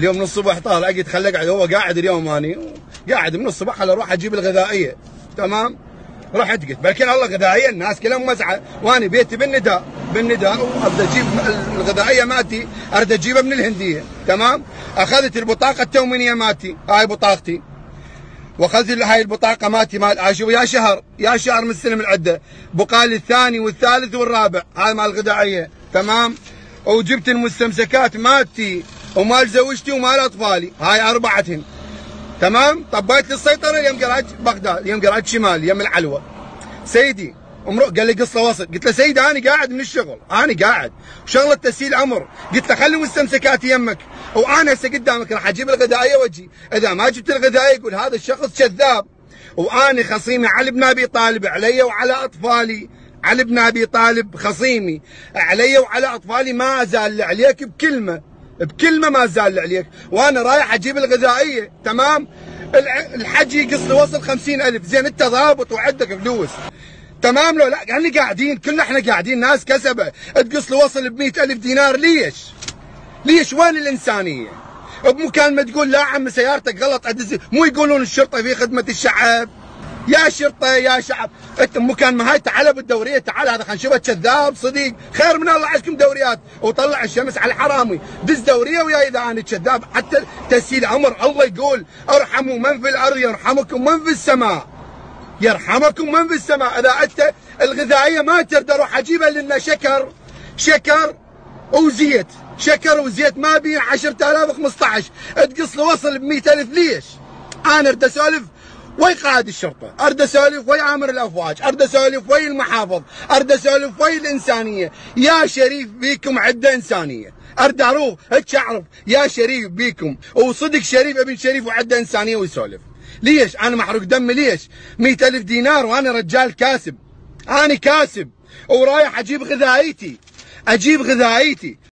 اليوم من الصبح طالع قلت خليه قاعد هو قاعد اليوم اني قاعد من الصبح خل أروح أجيب الغذائية. تمام؟ رحت قلت بلكن الله غذائيه الناس كلهم مزعه وأنا بيتي بالنداء. بالنداء ارد أجيب الغذائية مالتي ارد أجيبها من الهندية. تمام؟ أخذت البطاقة التومينية مالتي هاي بطاقتي. وأخذت هاي البطاقة مالتي مال أشوف يا شهر. يا شهر مستلم العدة. بقالي الثاني والثالث والرابع. هاي مال الغذائية. تمام؟ وجبت المستمسكات مالتي ومال زوجتي ومال أطفالي. هاي اربعتهم تمام؟ طبيت للسيطره يم قرعت بغداد يم قرعت شمال يم العلوة. سيدي امرؤ قال لي قصة وصل قلت له سيدي أنا قاعد من الشغل. أنا قاعد. وشغله تسهيل أمر. قلت له خلي مستمسكاتي يمك. وأنا هسه قدامك راح أجيب الغذائية وأجي. إذا ما جبت الغذائية يقول هذا الشخص كذاب. وأنا خصيمي علي بن أبي طالب علي وعلى أطفالي. علي بن أبي طالب خصيمي. علي وعلى أطفالي ما أزال عليك بكلمة. بكلمه ما زال عليك. وأنا رايح أجيب الغذائية. تمام؟ الحجي يقص لي وصل خمسين ألف. زين أنت ضابط وعندك فلوس. تمام لو لا؟ قال قاعدين. كلنا إحنا قاعدين. ناس كسبة. تقص لي وصل ب ألف دينار. ليش؟ ليش؟ وين الإنسانية؟ بمكان ما تقول لا عم سيارتك غلط مو يقولون الشرطة في خدمة الشعب. يا شرطة يا شعب. انت مكان ما هاي تعال بالدورية تعال هذا خلينا نشوفه كذاب صديق. خير من الله عندكم دوريات. وطلع الشمس على الحرامي. دز دورية ويا إذا أنا كذاب. حتى تسهيل أمر الله يقول أرحموا من في الأرض يرحمكم من في السماء. يرحمكم من في السماء. إذا أنت الغذائية ما تقدر أروح أجيبها لنا شكر. شكر وزيت. شكر وزيت ما بين 10000 15 تقص له وصل ب 100000 ليش؟ أنا أريد أسولف وي قائد الشرطة أرد أسولف وي آمر الأفواج أرد أسولف وي المحافظ أرد أسولف وي الإنسانية يا شريف بيكم عده إنسانية أرد أروح هيك أعرف يا شريف بيكم وصدق شريف ابن شريف وعده إنسانية ويسولف. ليش؟ أنا محروق دمي ليش؟ مئة ألف دينار وأنا رجال كاسب أنا كاسب ورايح أجيب غذائيتي أجيب غذائيتي.